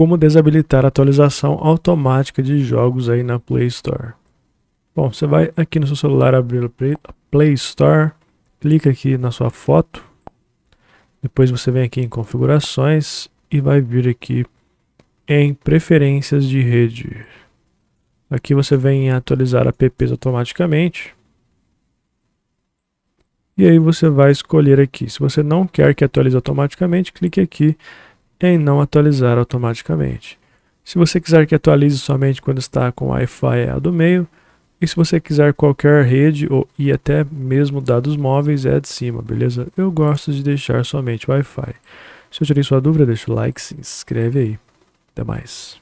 como desabilitar a atualização automática de jogos aí na Play Store. Bom, você vai aqui no seu celular abrir o Play Store, clica aqui na sua foto, depois você vem aqui em configurações e vai vir aqui em preferências de rede. Aqui você vem em atualizar apps automaticamente. E aí você vai escolher aqui. Se você não quer que atualize automaticamente, clique aqui em não atualizar automaticamente. Se você quiser que atualize somente quando está com Wi-Fi é a do meio, e se você quiser qualquer rede ou, e até mesmo dados móveis é de cima, beleza? Eu gosto de deixar somente Wi-Fi. Se eu tirei sua dúvida, deixa o like, se inscreve aí. Até mais.